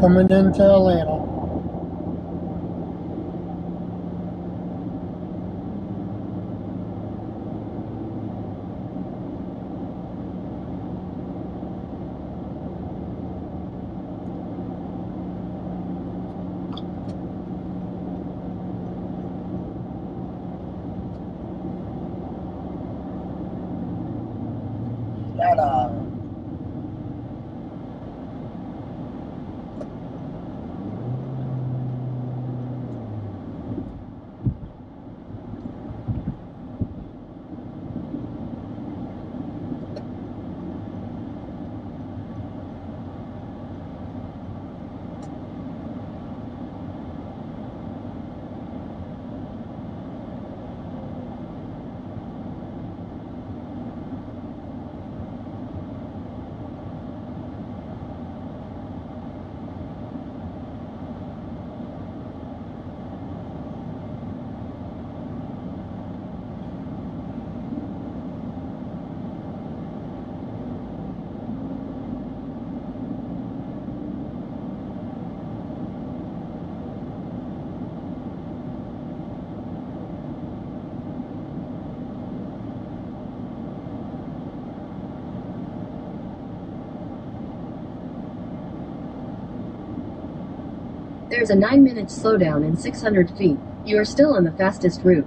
coming into Atlanta. There's a 9 minute slowdown in 600 feet. You are still on the fastest route.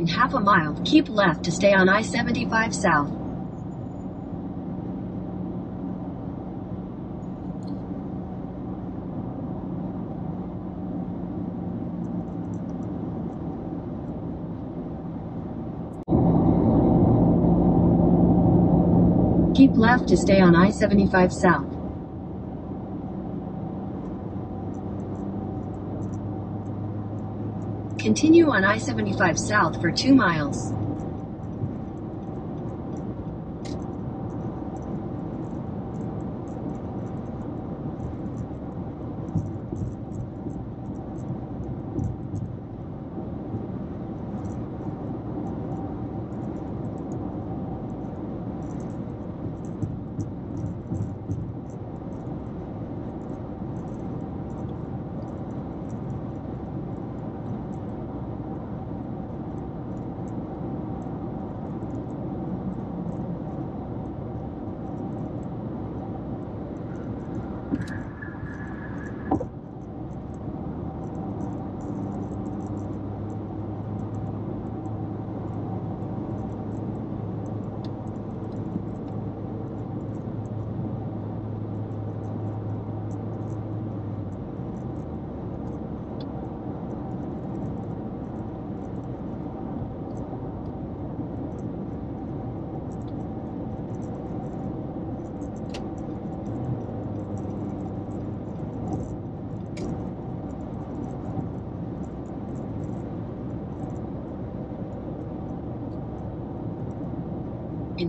In half a mile, keep left to stay on I 75 South. Keep left to stay on I 75 South. Continue on I 75 South for 2 miles.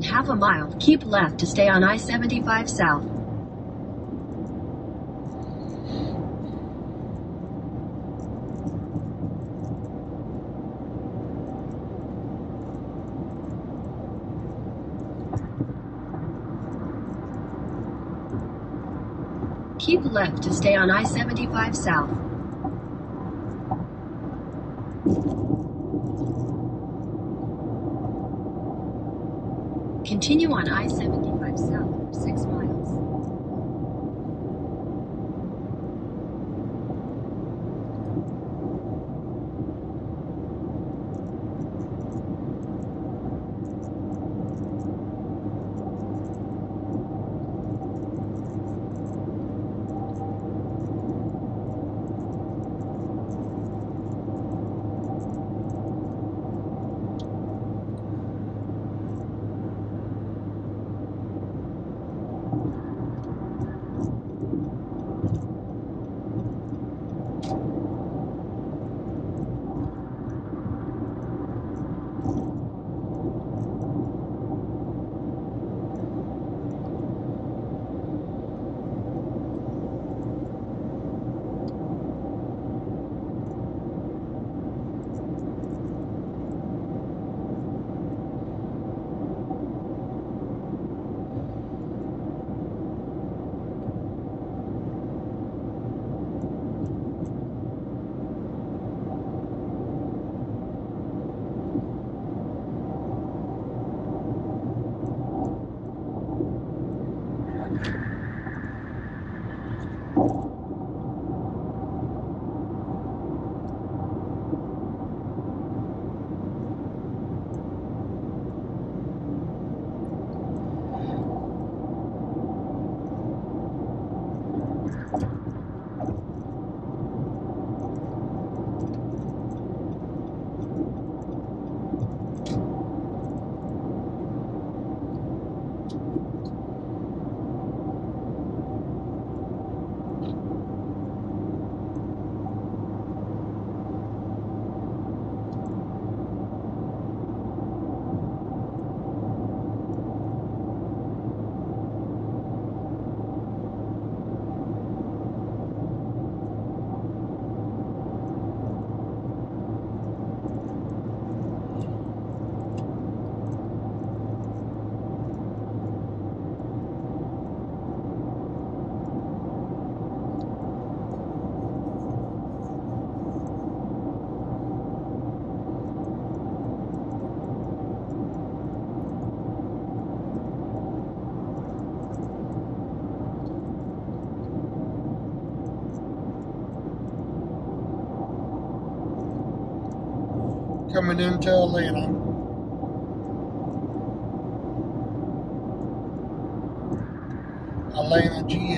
Half a mile, keep left to stay on I 75 South. Keep left to stay on I 75 South. continue on I-70. Yeah. Coming into Atlanta. Atlanta, GA.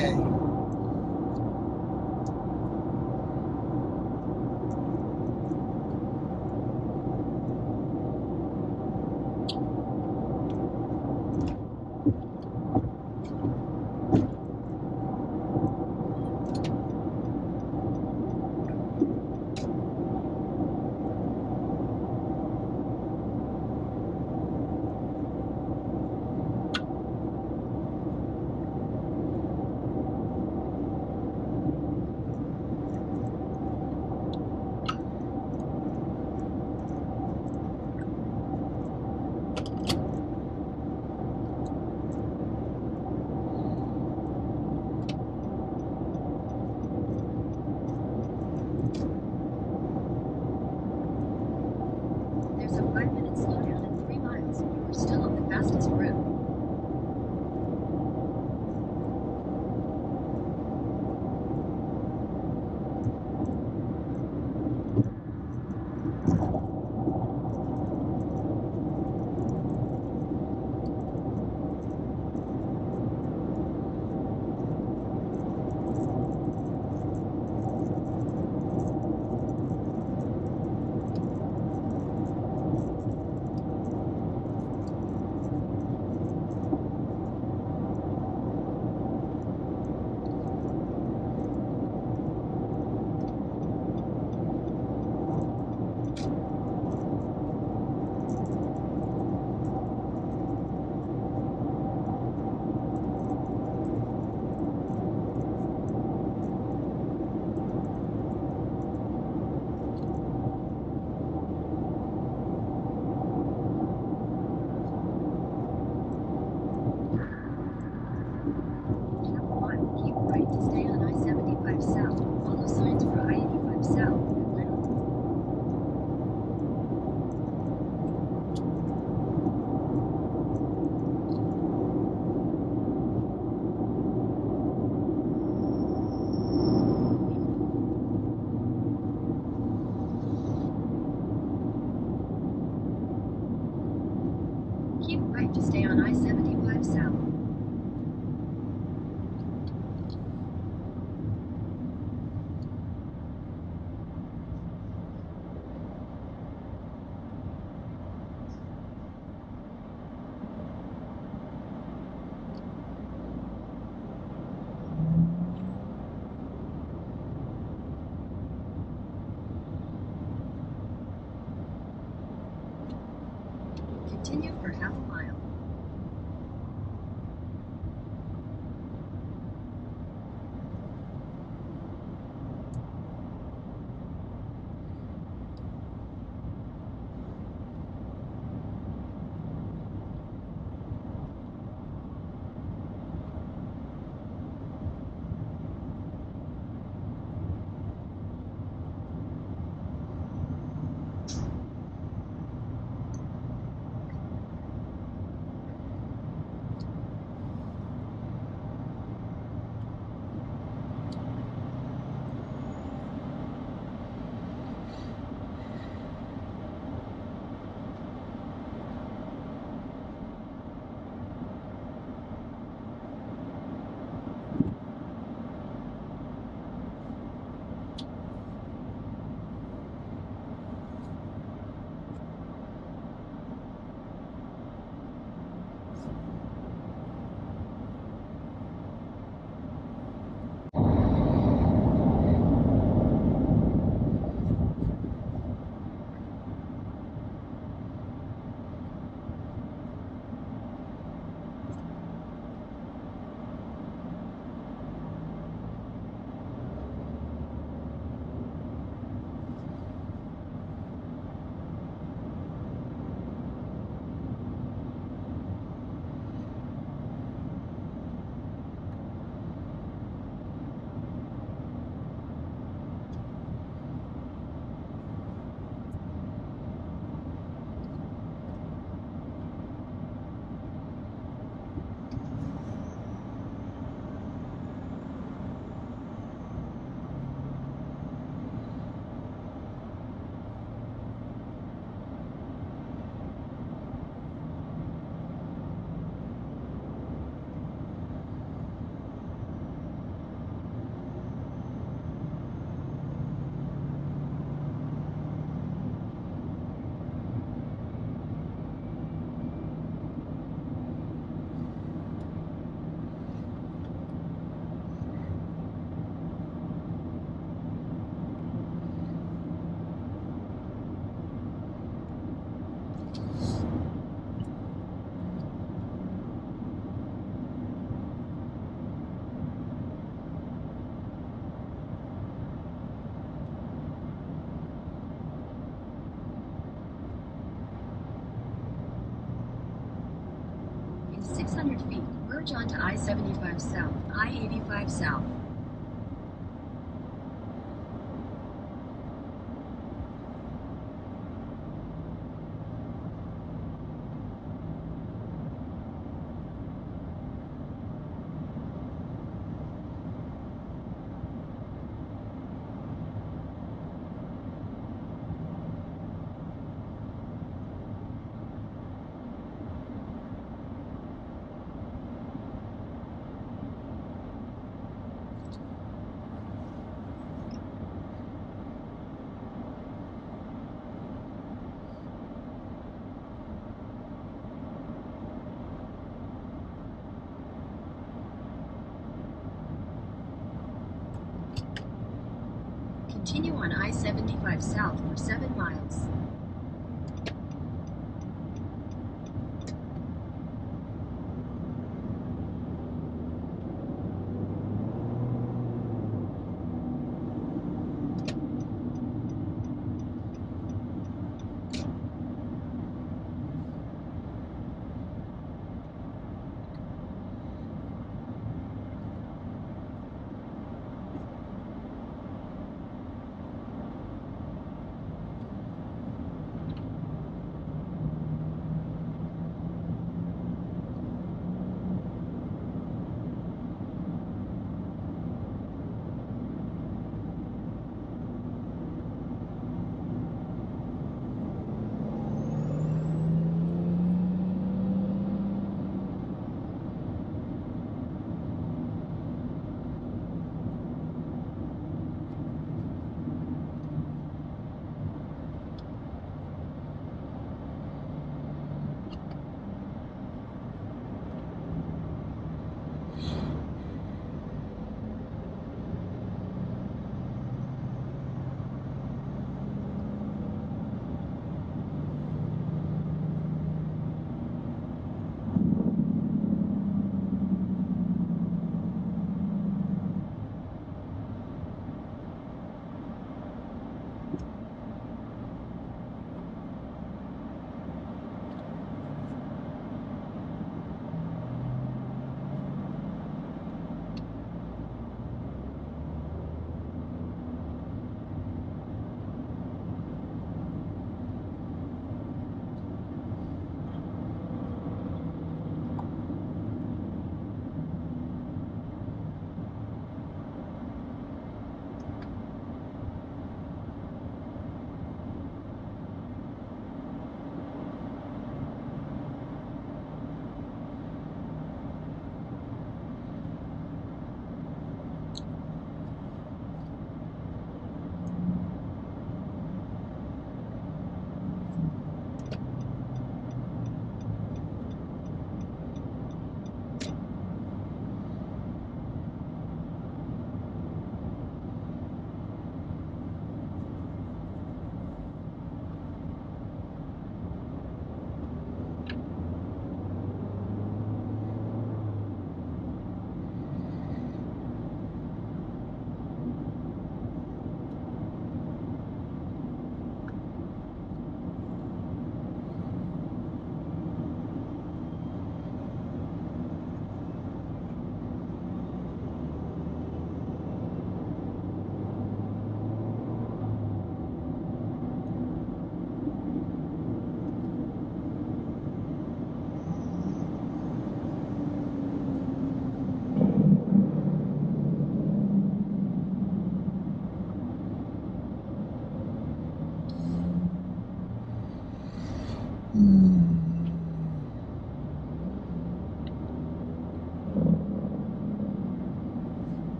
Half a mile. 600 feet, merge onto I-75 South, I-85 South. Continue on I-75 South for 7 miles.